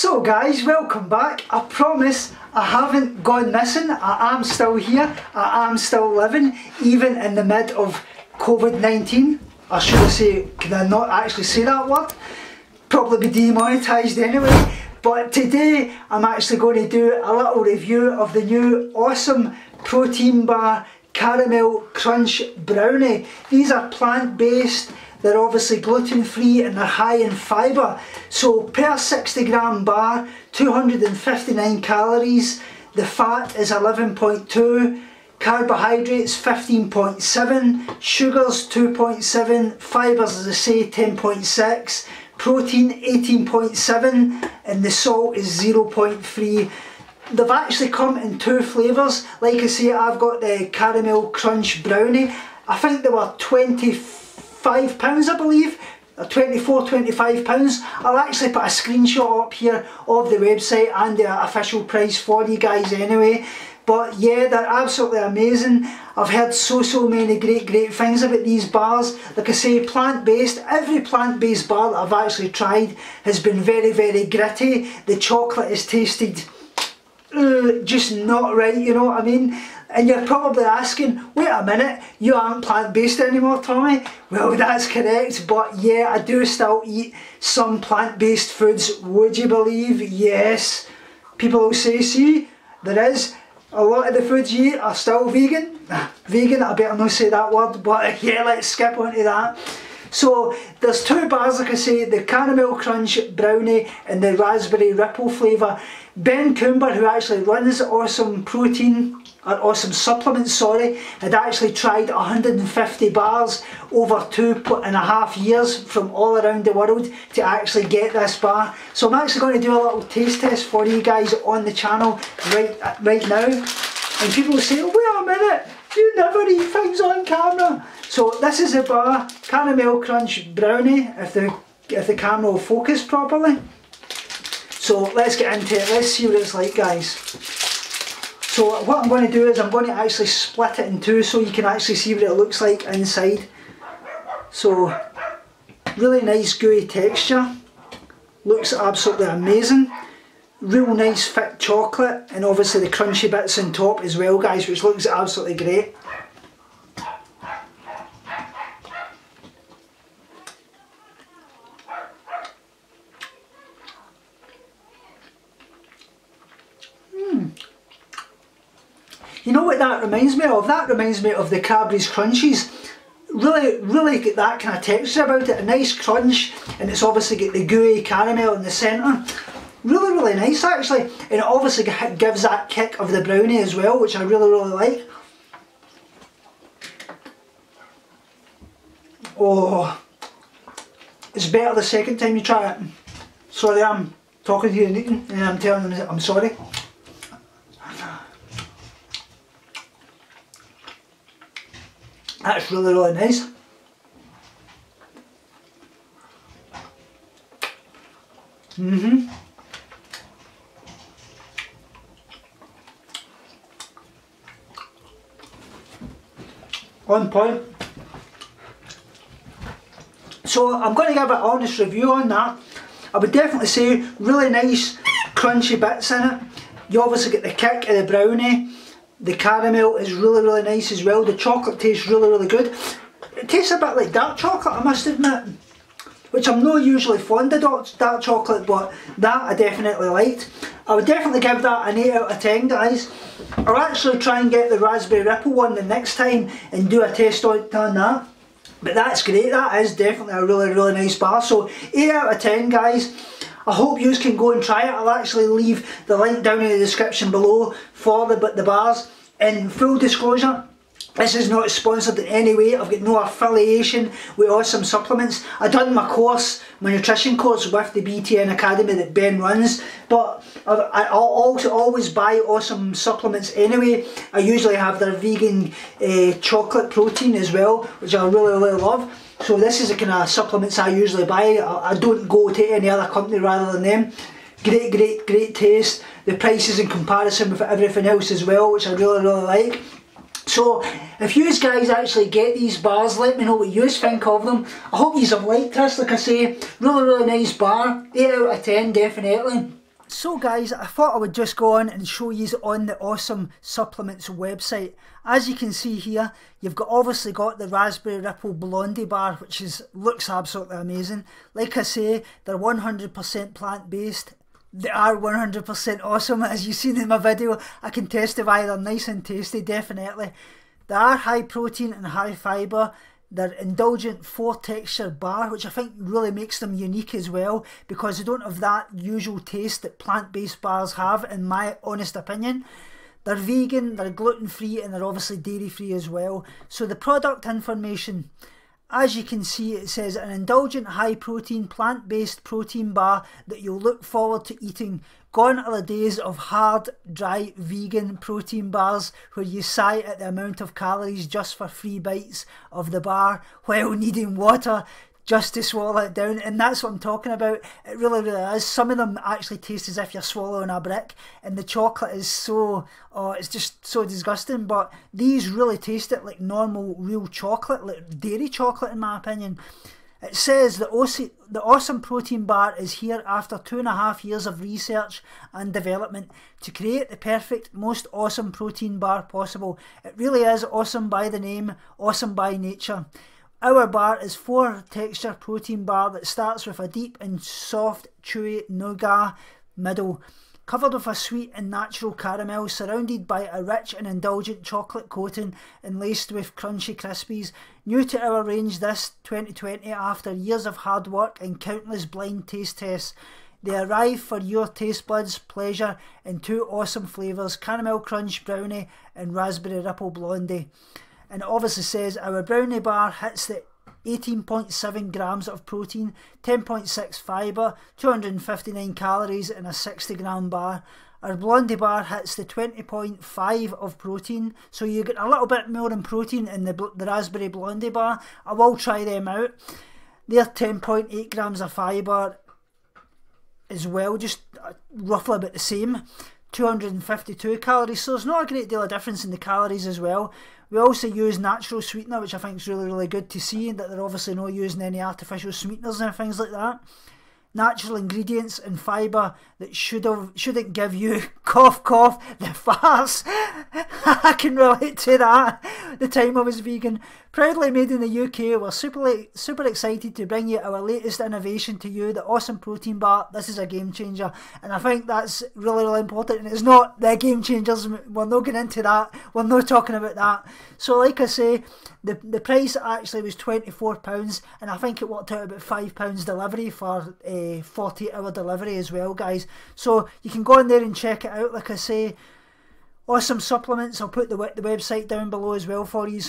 So guys, welcome back. I promise I haven't gone missing. I am still here. I am still living, even in the mid of COVID-19. I should say, can I not actually say that word? Probably be demonetised anyway. But today I'm actually going to do a little review of the new awesome protein bar caramel crunch brownie. These are plant-based they're obviously gluten free and they're high in fibre. So per 60 gram bar, 259 calories, the fat is 11.2, carbohydrates 15.7, sugars 2.7, fibres as I say 10.6, protein 18.7 and the salt is 0.3 they've actually come in two flavours. Like I say I've got the caramel crunch brownie. I think they were 24 £25 I believe, or 24 £25. I'll actually put a screenshot up here of the website and the official price for you guys anyway. But yeah, they're absolutely amazing. I've heard so, so many great, great things about these bars. Like I say, plant-based. Every plant-based bar that I've actually tried has been very, very gritty. The chocolate is tasted uh, just not right, you know what I mean? And you're probably asking, wait a minute, you aren't plant-based anymore, Tommy? Well, that's correct, but yeah, I do still eat some plant-based foods, would you believe? Yes. People will say, see, there is a lot of the foods you eat are still vegan. vegan, I better not say that word, but yeah, let's skip on to that. So there's two bars like I say, the caramel crunch brownie and the raspberry ripple flavour. Ben Coomber who actually runs Awesome Protein or Awesome Supplements sorry had actually tried 150 bars over two and a half years from all around the world to actually get this bar. So I'm actually going to do a little taste test for you guys on the channel right, right now. And people will say, wait a minute, you never eat things on camera. So this is a bar, caramel crunch brownie, if the, if the camera will focus properly. So let's get into it, let's see what it's like guys. So what I'm going to do is I'm going to actually split it in two so you can actually see what it looks like inside. So really nice gooey texture, looks absolutely amazing. Real nice thick chocolate and obviously the crunchy bits on top as well guys which looks absolutely great. You know what that reminds me of? That reminds me of the Cadbury's Crunchies. Really, really get that kind of texture about it. A nice crunch, and it's obviously got the gooey caramel in the centre. Really, really nice actually. And it obviously gives that kick of the brownie as well, which I really, really like. Oh, it's better the second time you try it. Sorry, I'm talking to you and eating, and I'm telling them I'm sorry. That's really, really nice. Mm-hmm. On point. So I'm going to give an honest review on that. I would definitely say really nice crunchy bits in it. You obviously get the kick of the brownie. The caramel is really, really nice as well. The chocolate tastes really, really good. It tastes a bit like dark chocolate, I must admit. Which I'm not usually fond of dark chocolate, but that I definitely liked. I would definitely give that an 8 out of 10, guys. I'll actually try and get the Raspberry Ripple one the next time and do a test on that. But that's great, that is definitely a really, really nice bar. So 8 out of 10, guys. I hope you can go and try it. I'll actually leave the link down in the description below for the, but the bars. In full disclosure, this is not sponsored in any way, I've got no affiliation with Awesome Supplements. I done my course, my nutrition course with the BTN Academy that Ben runs, but I, also always buy Awesome Supplements anyway. I usually have their vegan uh, chocolate protein as well, which I really, really love. So this is the kind of supplements I usually buy. I, I don't go to any other company rather than them. Great, great, great taste. The prices in comparison with everything else as well, which I really, really like. So, if you guys actually get these bars, let me know what you think of them. I hope you have liked this, like I say, really, really nice bar. 8 out of 10, definitely. So guys, I thought I would just go on and show you on the Awesome Supplements website. As you can see here, you've got obviously got the Raspberry Ripple Blondie bar, which is looks absolutely amazing. Like I say, they're 100% plant-based. They are 100% awesome, as you've seen in my video. I can testify they're nice and tasty, definitely. They are high protein and high fibre. They're indulgent four texture bar, which I think really makes them unique as well because they don't have that usual taste that plant based bars have, in my honest opinion. They're vegan, they're gluten free, and they're obviously dairy free as well. So, the product information as you can see, it says an indulgent high protein plant based protein bar that you'll look forward to eating. Gone are the days of hard, dry, vegan protein bars where you sigh at the amount of calories just for three bites of the bar while needing water just to swallow it down. And that's what I'm talking about. It really, really is. Some of them actually taste as if you're swallowing a brick, and the chocolate is so, oh, it's just so disgusting. But these really taste it like normal, real chocolate, like dairy chocolate, in my opinion. It says the, the Awesome Protein Bar is here after two and a half years of research and development to create the perfect, most awesome protein bar possible. It really is awesome by the name, awesome by nature. Our bar is four texture protein bar that starts with a deep and soft chewy nougat middle, covered with a sweet and natural caramel, surrounded by a rich and indulgent chocolate coating and laced with crunchy crispies. New to our range this 2020 after years of hard work and countless blind taste tests. They arrive for your taste buds' pleasure in two awesome flavours, caramel crunch brownie and raspberry ripple blondie and it obviously says our brownie bar hits the 18.7 grams of protein, 10.6 fibre, 259 calories in a 60 gram bar. Our Blondie bar hits the 20.5 of protein, so you get a little bit more in protein in the, the Raspberry Blondie bar. I will try them out. They're 10.8 grams of fibre as well, just uh, roughly about the same. 252 calories, so there's not a great deal of difference in the calories as well. We also use natural sweetener, which I think is really, really good to see, that they're obviously not using any artificial sweeteners and things like that natural ingredients and fibre that should have shouldn't give you cough cough the farce. I can relate to that. The time I was vegan. Proudly made in the UK, we're super super excited to bring you our latest innovation to you, the awesome protein bar. This is a game changer, and I think that's really really important. And it's not the game changers. We're not getting into that. We're not talking about that. So like I say, the the price actually was twenty four pounds, and I think it worked out about five pounds delivery for. Eh, Uh, 40 hour delivery as well, guys. So you can go in there and check it out, like I say. Awesome supplements. I'll put the, the website down below as well for you.